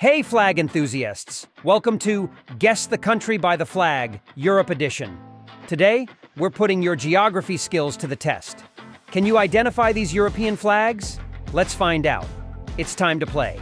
Hey, flag enthusiasts! Welcome to Guess the Country by the Flag, Europe Edition. Today, we're putting your geography skills to the test. Can you identify these European flags? Let's find out. It's time to play.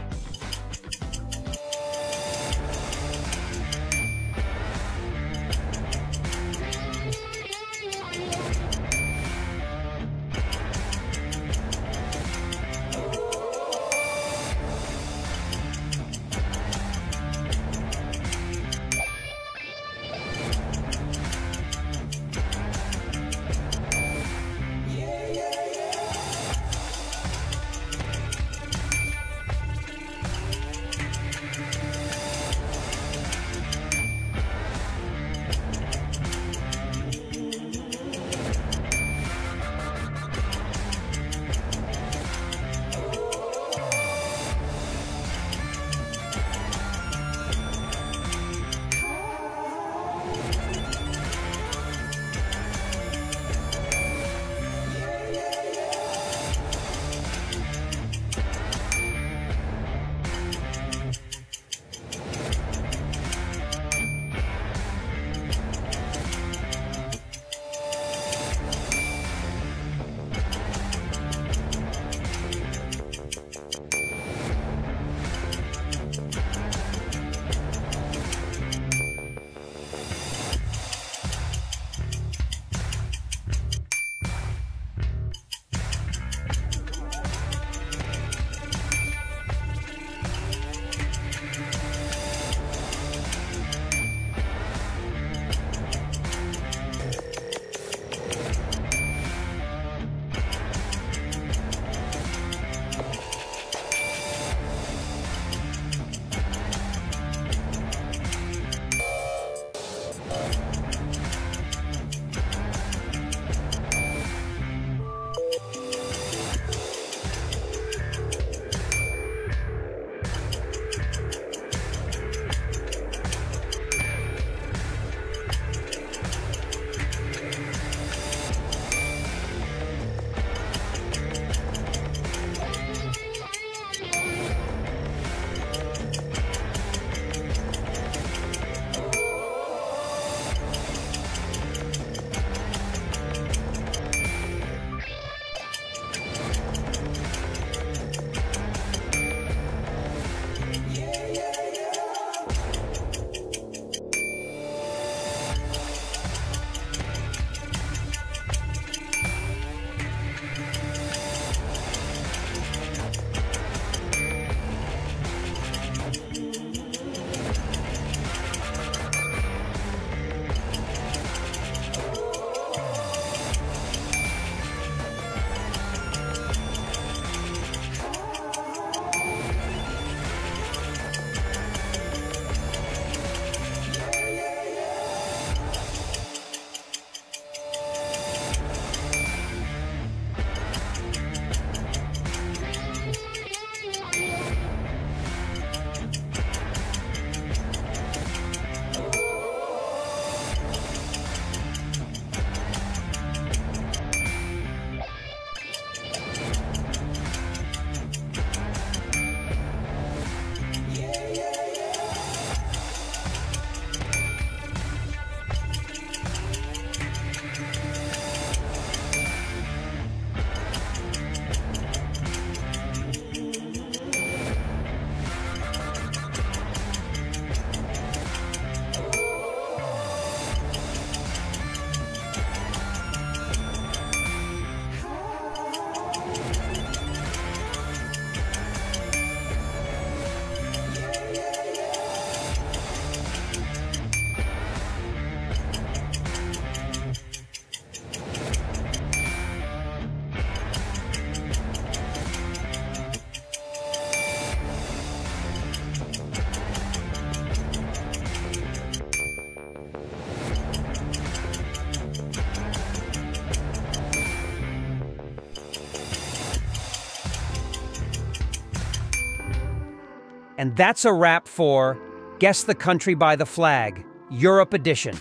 And that's a wrap for Guess the Country by the Flag, Europe Edition.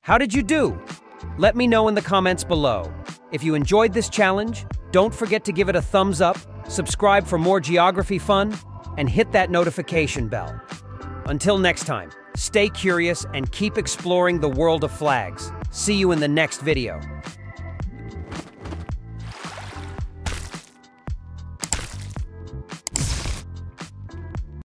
How did you do? Let me know in the comments below. If you enjoyed this challenge, don't forget to give it a thumbs up, subscribe for more geography fun, and hit that notification bell. Until next time, stay curious and keep exploring the world of flags. See you in the next video.